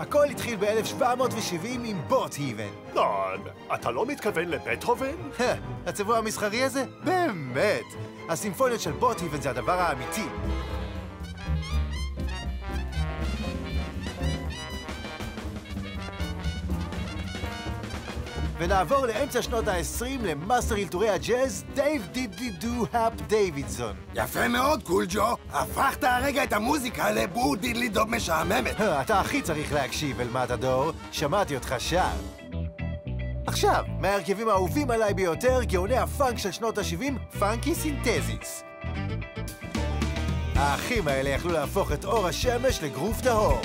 הכל התחיל ב-1770 עם בוט היבן. לא, אתה לא מתכוון לבטהובן? הצבוע המסחרי הזה? באמת. הסימפוניות של בוט היבן זה הדבר האמיתי. ונעבור לאמצע שנות ה-20 למאסטר אלתורי הג'אז, דייב דידלי דו האפ דיווידסון. יפה מאוד, קול ג'ו. הפכת הרגע את המוזיקה לבור דידלי דוב משעממת. אתה הכי צריך להקשיב, אלמת הדור. שמעתי אותך שר. עכשיו, מההרכבים האהובים עליי ביותר, גאוני הפאנק של שנות ה-70, פאנקי סינתזיס. האחים האלה יכלו להפוך את אור השמש לגרוף טהור.